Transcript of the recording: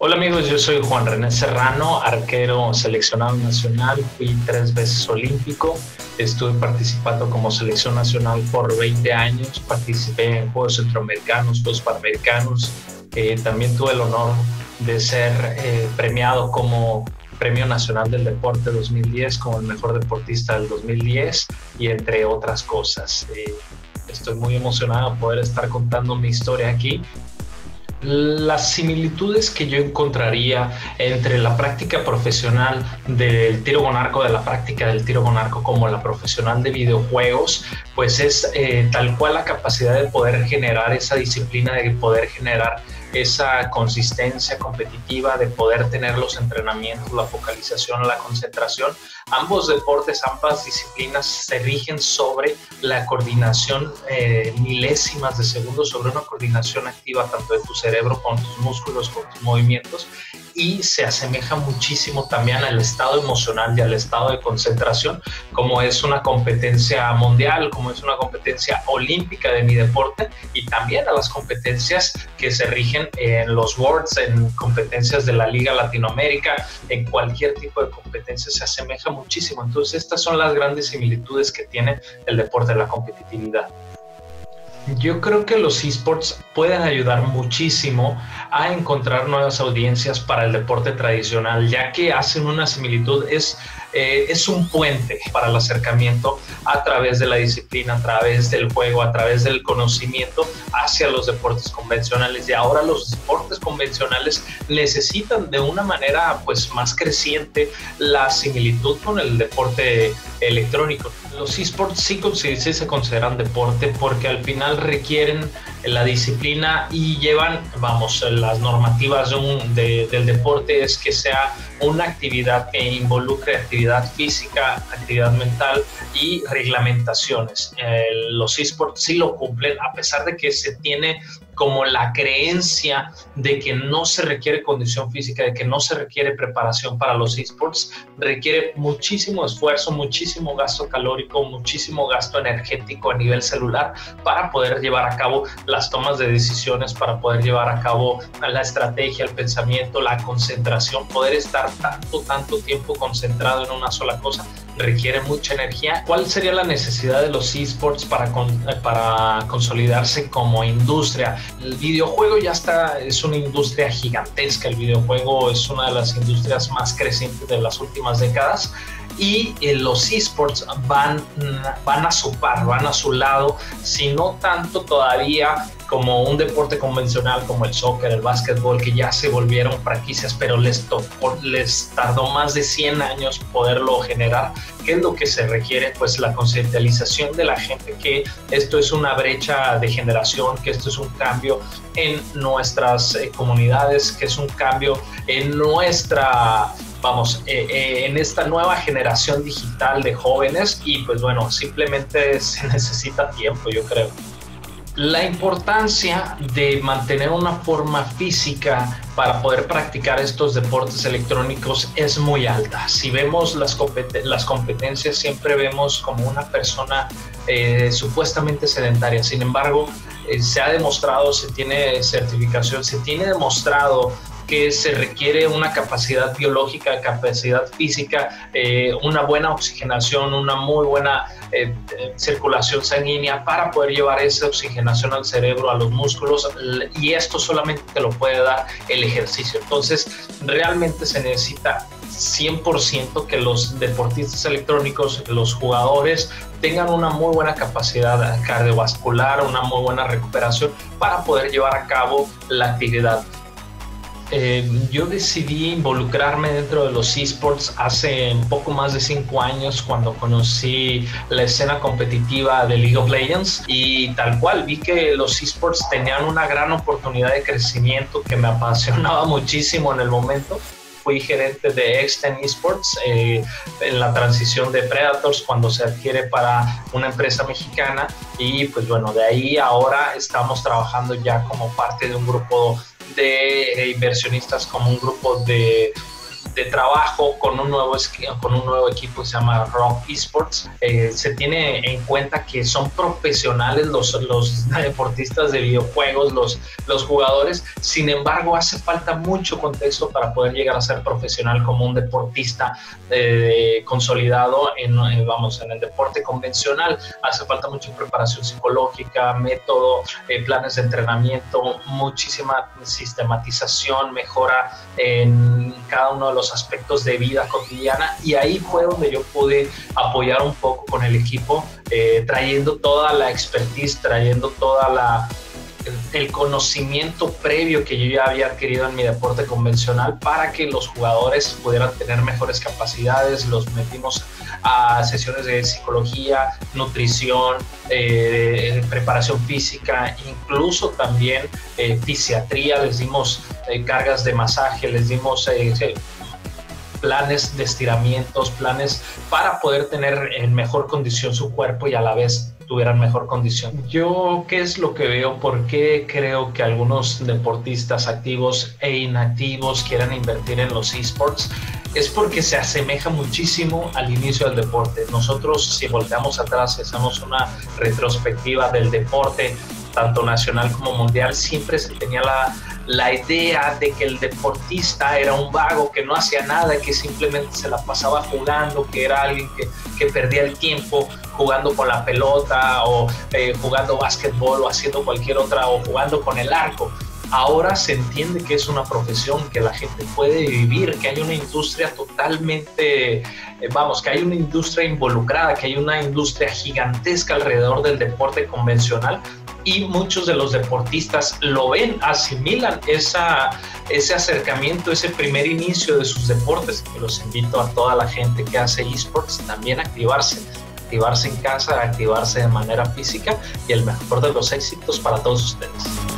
Hola amigos, yo soy Juan René Serrano, arquero seleccionado nacional, fui tres veces olímpico, estuve participando como selección nacional por 20 años, participé en Juegos Centroamericanos, Juegos Panamericanos, eh, también tuve el honor de ser eh, premiado como Premio Nacional del Deporte 2010 como el mejor deportista del 2010 y entre otras cosas. Eh, estoy muy emocionado de poder estar contando mi historia aquí las similitudes que yo encontraría entre la práctica profesional del tiro con arco, de la práctica del tiro con arco como la profesional de videojuegos, pues es eh, tal cual la capacidad de poder generar esa disciplina, de poder generar esa consistencia competitiva de poder tener los entrenamientos, la focalización, la concentración. Ambos deportes, ambas disciplinas se rigen sobre la coordinación eh, milésimas de segundos, sobre una coordinación activa tanto de tu cerebro con tus músculos, con tus movimientos y se asemeja muchísimo también al estado emocional y al estado de concentración, como es una competencia mundial, como es una competencia olímpica de mi deporte y también a las competencias que se rigen en los Worlds, en competencias de la Liga Latinoamérica, en cualquier tipo de competencia se asemeja muchísimo. Entonces estas son las grandes similitudes que tiene el deporte de la competitividad. Yo creo que los esports pueden ayudar muchísimo a encontrar nuevas audiencias para el deporte tradicional, ya que hacen una similitud, es, eh, es un puente para el acercamiento a través de la disciplina, a través del juego, a través del conocimiento hacia los deportes convencionales. Y ahora los deportes convencionales necesitan de una manera pues más creciente la similitud con el deporte electrónico los esports sí, se consideran deporte porque al final requieren la disciplina y llevan, vamos, las normativas del deporte es que sea una actividad que involucre actividad física, actividad mental y reglamentaciones. los esports sí lo cumplen a pesar de que se tiene como la creencia de que no se requiere condición física, de que no se requiere preparación para los esports, requiere muchísimo esfuerzo, muchísimo gasto calórico, muchísimo gasto energético a nivel celular para poder llevar a cabo las tomas de decisiones, para poder llevar a cabo la estrategia, el pensamiento, la concentración, poder estar tanto, tanto tiempo concentrado en una sola cosa requiere mucha energía. ¿Cuál sería la necesidad de los esports para, para consolidarse como industria? El videojuego ya está, es una industria gigantesca. El videojuego es una de las industrias más crecientes de las últimas décadas y eh, los esports van, van a su par, van a su lado, si no tanto todavía como un deporte convencional como el soccer, el básquetbol, que ya se volvieron franquicias, pero les, les tardó más de 100 años poderlo generar. ¿Qué es lo que se requiere? Pues la concientización de la gente, que esto es una brecha de generación, que esto es un cambio en nuestras eh, comunidades, que es un cambio en nuestra vamos, eh, eh, en esta nueva generación digital de jóvenes y pues bueno, simplemente se necesita tiempo, yo creo. La importancia de mantener una forma física para poder practicar estos deportes electrónicos es muy alta. Si vemos las, las competencias, siempre vemos como una persona eh, supuestamente sedentaria. Sin embargo, se ha demostrado, se tiene certificación, se tiene demostrado que se requiere una capacidad biológica, capacidad física, eh, una buena oxigenación, una muy buena eh, circulación sanguínea para poder llevar esa oxigenación al cerebro, a los músculos, y esto solamente te lo puede dar el ejercicio. Entonces, realmente se necesita 100% que los deportistas electrónicos, los jugadores, tengan una muy buena capacidad cardiovascular, una muy buena recuperación para poder llevar a cabo la actividad. Eh, yo decidí involucrarme dentro de los esports hace un poco más de cinco años cuando conocí la escena competitiva de League of Legends y tal cual vi que los esports tenían una gran oportunidad de crecimiento que me apasionaba muchísimo en el momento. Fui gerente de Exten Esports eh, en la transición de Predators cuando se adquiere para una empresa mexicana y pues bueno, de ahí ahora estamos trabajando ya como parte de un grupo de inversionistas como un grupo de, de trabajo con un nuevo, con un nuevo equipo que se llama Rock Esports. Eh, se tiene en cuenta que son profesionales los, los deportistas de videojuegos, los, los jugadores. Sin embargo, hace falta mucho contexto para poder llegar a ser profesional como un deportista eh, consolidado en, eh, vamos, en el deporte convencional. Hace falta mucha preparación psicológica, método, planes de entrenamiento, muchísima sistematización, mejora en cada uno de los aspectos de vida cotidiana. Y ahí fue donde yo pude apoyar un poco con el equipo, eh, trayendo toda la expertise, trayendo toda la el conocimiento previo que yo ya había adquirido en mi deporte convencional para que los jugadores pudieran tener mejores capacidades. Los metimos a sesiones de psicología, nutrición, eh, preparación física, incluso también eh, fisiatría. Les dimos eh, cargas de masaje, les dimos planes de estiramientos, planes para poder tener en mejor condición su cuerpo y a la vez tuvieran mejor condición. Yo, ¿qué es lo que veo? ¿Por qué creo que algunos deportistas activos e inactivos quieran invertir en los esports? Es porque se asemeja muchísimo al inicio del deporte. Nosotros, si volteamos atrás y hacemos una retrospectiva del deporte, tanto nacional como mundial, siempre se tenía la, la idea de que el deportista era un vago que no hacía nada, que simplemente se la pasaba jugando, que era alguien que, que perdía el tiempo jugando con la pelota o eh, jugando básquetbol o haciendo cualquier otra o jugando con el arco. Ahora se entiende que es una profesión que la gente puede vivir, que hay una industria totalmente, eh, vamos, que hay una industria involucrada, que hay una industria gigantesca alrededor del deporte convencional y muchos de los deportistas lo ven, asimilan esa, ese acercamiento, ese primer inicio de sus deportes. Los invito a toda la gente que hace esports también a activarse, activarse en casa, activarse de manera física y el mejor de los éxitos para todos ustedes.